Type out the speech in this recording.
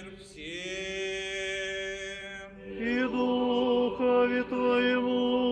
мир всем. и Духове Твоему,